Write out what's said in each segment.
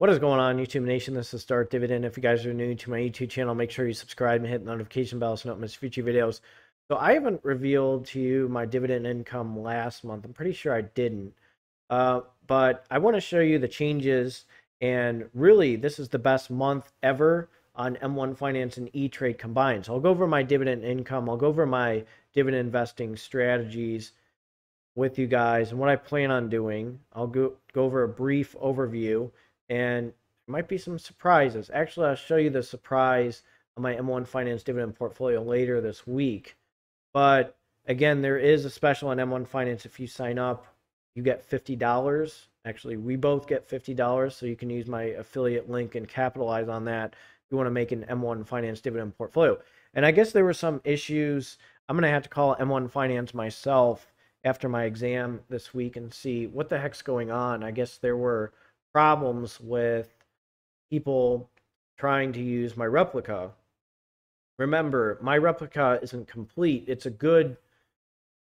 What is going on, YouTube Nation? This is Darth Dividend. If you guys are new to my YouTube channel, make sure you subscribe and hit the notification bell so you don't miss future videos. So I haven't revealed to you my dividend income last month. I'm pretty sure I didn't. Uh, but I want to show you the changes. And really, this is the best month ever on M1 Finance and E-Trade combined. So I'll go over my dividend income. I'll go over my dividend investing strategies with you guys and what I plan on doing. I'll go, go over a brief overview and there might be some surprises. Actually, I'll show you the surprise of my M1 Finance dividend portfolio later this week. But again, there is a special on M1 Finance. If you sign up, you get $50. Actually, we both get $50, so you can use my affiliate link and capitalize on that if you want to make an M1 Finance dividend portfolio. And I guess there were some issues. I'm going to have to call M1 Finance myself after my exam this week and see what the heck's going on. I guess there were problems with people trying to use my replica. Remember, my replica isn't complete. It's a good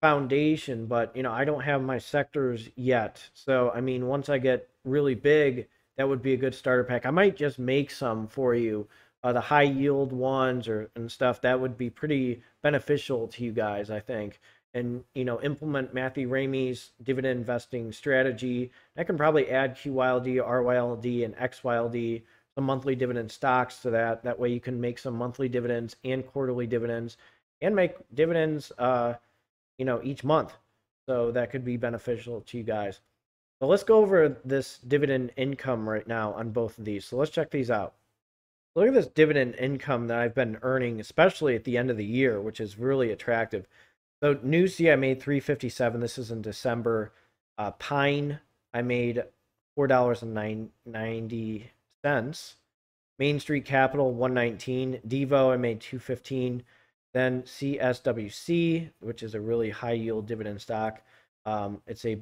foundation, but you know, I don't have my sectors yet. So, I mean, once I get really big, that would be a good starter pack. I might just make some for you, uh, the high yield ones or and stuff. That would be pretty beneficial to you guys, I think and you know implement Matthew Ramey's dividend investing strategy. I can probably add QYLD, RYLD, and XYLD, some monthly dividend stocks to that. That way you can make some monthly dividends and quarterly dividends, and make dividends, uh, you know, each month. So that could be beneficial to you guys. So let's go over this dividend income right now on both of these. So let's check these out. Look at this dividend income that I've been earning, especially at the end of the year, which is really attractive. So Newsy, I made 357. This is in December. Uh, Pine, I made four dollars and ninety cents. Main Street Capital, 119. Devo, I made 215. Then CSWC, which is a really high yield dividend stock. Um, it's a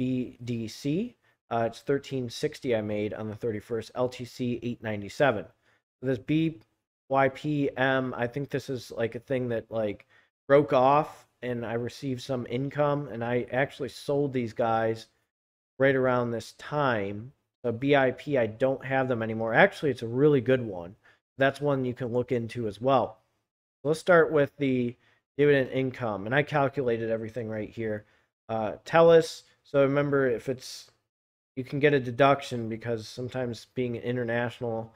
BDC. Uh, it's 1360 I made on the 31st. LTC 897. This BYPM, I think this is like a thing that like broke off and I received some income, and I actually sold these guys right around this time. So BIP, I don't have them anymore. Actually, it's a really good one. That's one you can look into as well. let's start with the dividend income, and I calculated everything right here. Uh, TELUS. So remember, if it's you can get a deduction because sometimes being international,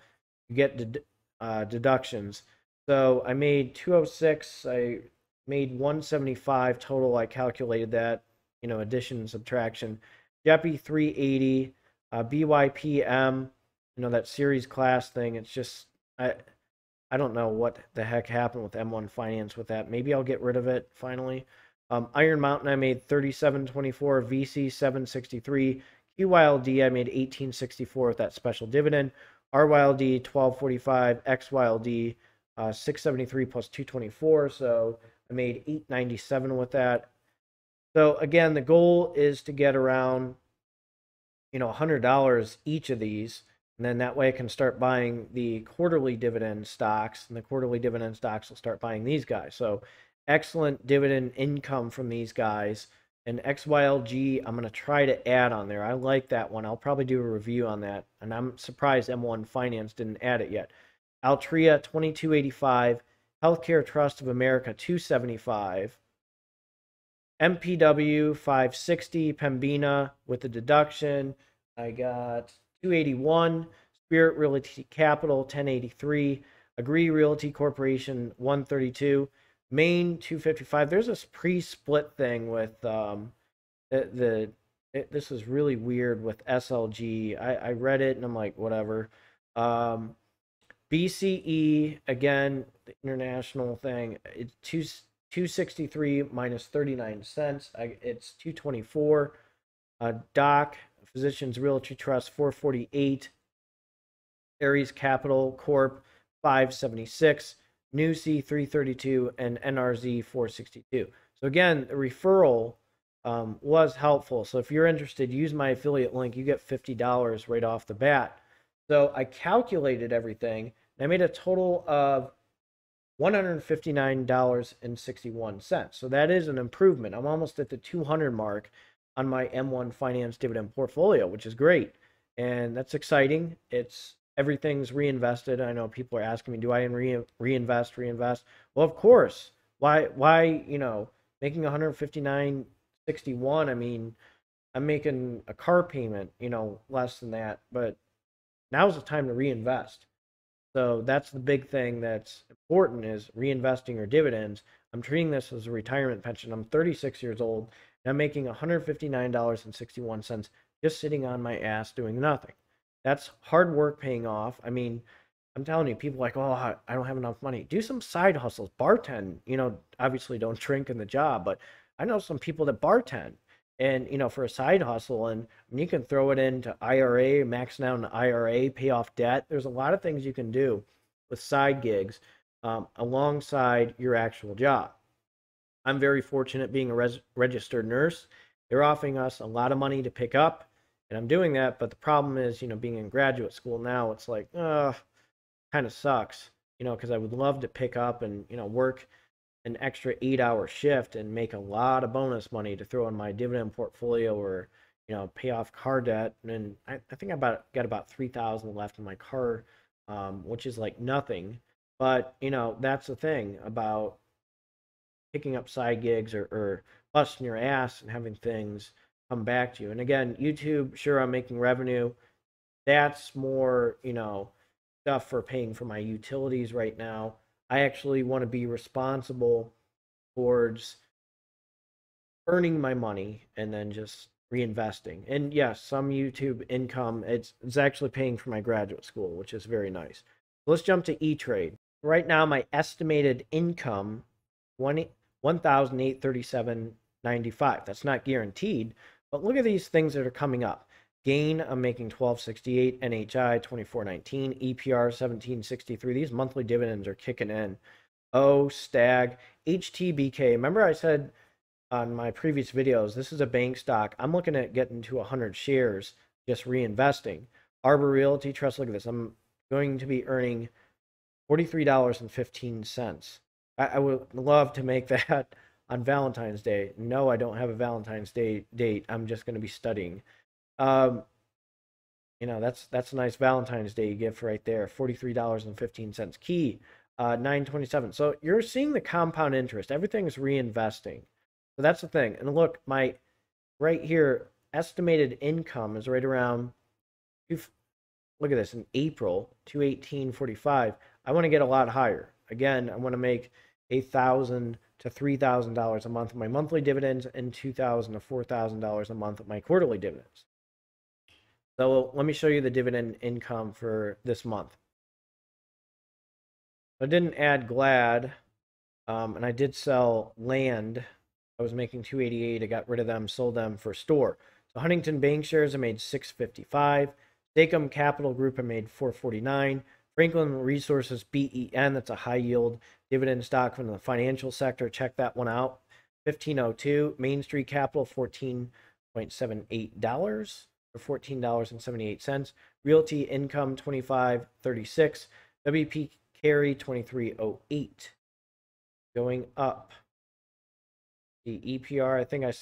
you get ded uh, deductions. So I made 206. I made 175 total. I calculated that, you know, addition, subtraction. JEPI 380, uh, BYPM, you know, that series class thing. It's just, I, I don't know what the heck happened with M1 Finance with that. Maybe I'll get rid of it finally. Um, Iron Mountain, I made 3724, VC 763, QYLD, I made 1864 with that special dividend. RYLD 1245, XYLD uh, 673 plus 224. So I made 897 with that. So again, the goal is to get around, you know, $100 each of these. And then that way I can start buying the quarterly dividend stocks, and the quarterly dividend stocks will start buying these guys. So excellent dividend income from these guys. And XYLG, I'm going to try to add on there. I like that one. I'll probably do a review on that. And I'm surprised M1 Finance didn't add it yet. Altria, 2285. Healthcare Trust of America 275, MPW 560, Pembina with the deduction. I got 281, Spirit Realty Capital 1083, Agree Realty Corporation 132, Maine 255. There's this pre-split thing with um, the, the it, this is really weird with SLG. I, I read it and I'm like, whatever. Um, BCE again, the international thing. It's two two sixty three minus thirty nine cents. I, it's two twenty four. Uh, Doc Physicians Realty Trust four forty eight. Ares Capital Corp five seventy six. New C three thirty two and NRZ four sixty two. So again, the referral um, was helpful. So if you're interested, use my affiliate link. You get fifty dollars right off the bat. So I calculated everything I made a total of $159.61. So that is an improvement. I'm almost at the 200 mark on my M1 Finance dividend portfolio, which is great. and that's exciting. It's everything's reinvested. I know people are asking me, do I re- reinvest, reinvest? Well, of course. Why, why, you know, making 159.61, I mean, I'm making a car payment, you know, less than that, but now's the time to reinvest. So that's the big thing that's important is reinvesting your dividends. I'm treating this as a retirement pension. I'm 36 years old and I'm making $159.61 just sitting on my ass doing nothing. That's hard work paying off. I mean, I'm telling you, people like, oh, I don't have enough money. Do some side hustles, bartend. You know, obviously don't drink in the job, but I know some people that bartend and you know for a side hustle and you can throw it into ira max out an ira pay off debt there's a lot of things you can do with side gigs um, alongside your actual job. I'm very fortunate being a res- registered nurse. They're offering us a lot of money to pick up and i'm doing that but the problem is you know being in graduate school now it's like uh kind of sucks you know because i would love to pick up and you know work an extra eight hour shift and make a lot of bonus money to throw in my dividend portfolio or you know pay off car debt. And i, I think i about got about 3000 left in my car um, which is like nothing. But you know that's the thing about picking up side gigs or, or busting your ass and having things come back to you. And again youtube sure i'm making revenue. That's more you know stuff for paying for my utilities right now I actually want to be responsible towards earning my money and then just reinvesting. And yes, some YouTube income it's it's actually paying for my graduate school, which is very nice. Let's jump to E-Trade. Right now my estimated income 20 1837.95. That's not guaranteed, but look at these things that are coming up. Gain, I'm making 1268. NHI, 2419. EPR, 1763. These monthly dividends are kicking in. O, Stag, HTBK. Remember I said on my previous videos, this is a bank stock. I'm looking at getting to 100 shares, just reinvesting. Arbor Realty Trust, look at this. I'm going to be earning $43.15. I, I would love to make that on Valentine's Day. No, I don't have a Valentine's Day date. I'm just going to be studying. Um, you know, that's that's a nice Valentine's Day gift right there. Forty-three dollars and fifteen cents. Key, uh, nine twenty-seven. So you're seeing the compound interest. Everything's reinvesting. So that's the thing. And look, my right here estimated income is right around. Look at this in April, two eighteen forty-five. I want to get a lot higher. Again, I want to make a thousand to three thousand dollars a month my monthly dividends and two thousand to four thousand dollars a month of my quarterly dividends. So let me show you the dividend income for this month. I didn't add Glad, um, and I did sell land. I was making 288. I got rid of them, sold them for store. So Huntington Bancshares I made 655. Sachem Capital Group I made 449. Franklin Resources BEN, that's a high yield dividend stock from the financial sector. Check that one out. 1502. Main Street Capital $14.78 for $14.78. Realty income 2536. WP Carey 2308. Going up. The EPR, I think I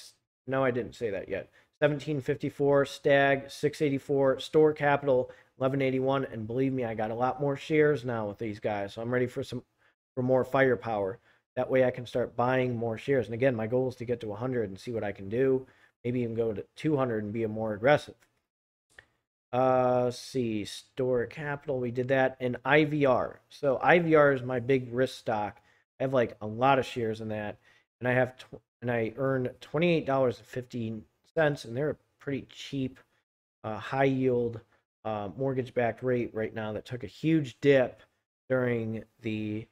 no, I didn't say that yet. 1754, Stag 684, Store Capital 1181, and believe me, I got a lot more shares now with these guys, so I'm ready for some for more firepower. That way, I can start buying more shares. And again, my goal is to get to 100 and see what I can do maybe even go to 200 and be a more aggressive. Uh, see, store capital. We did that in IVR. So IVR is my big risk stock. I have like a lot of shares in that, and I have tw- and I earned twenty eight dollars and fifteen cents, and they're a pretty cheap, uh, high yield uh, mortgage backed rate right now. That took a huge dip during the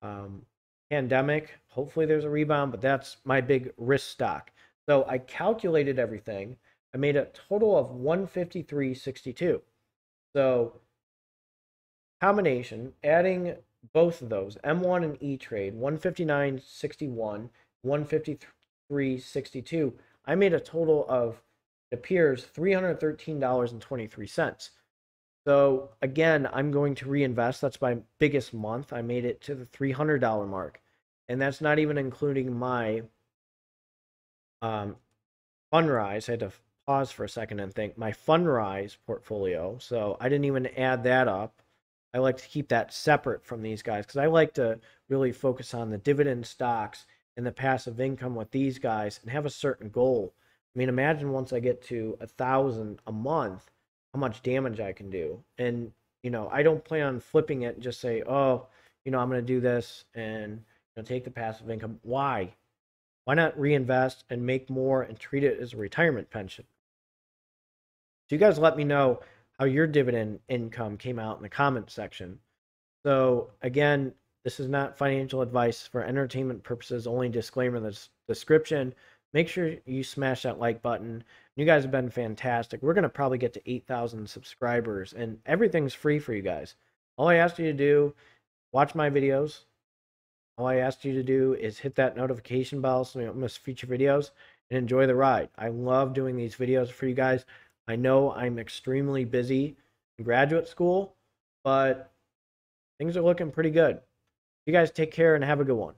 um, pandemic. Hopefully, there's a rebound, but that's my big risk stock. So I calculated everything. I made a total of 153.62. So combination, adding both of those, M1 and E trade, 159.61, 153.62. I made a total of it appears $313.23. So again, I'm going to reinvest. That's my biggest month. I made it to the $300 mark. And that's not even including my um, Fundrise. I had to pause for a second and think my Fundrise portfolio. So I didn't even add that up. I like to keep that separate from these guys because I like to really focus on the dividend stocks and the passive income with these guys and have a certain goal. I mean, imagine once I get to a thousand a month, how much damage I can do. And, you know, I don't plan on flipping it and just say, oh, you know, I'm going to do this and you know, take the passive income. Why? Why not reinvest and make more and treat it as a retirement pension? So you guys let me know how your dividend income came out in the comment section. So again, this is not financial advice for entertainment purposes, only disclaimer in the description. Make sure you smash that like button. You guys have been fantastic. We're going to probably get to 8,000 subscribers, and everything's free for you guys. All I ask you to do, watch my videos. All I ask you to do is hit that notification bell so you don't miss future videos and enjoy the ride. I love doing these videos for you guys. I know I'm extremely busy in graduate school, but things are looking pretty good. You guys take care and have a good one.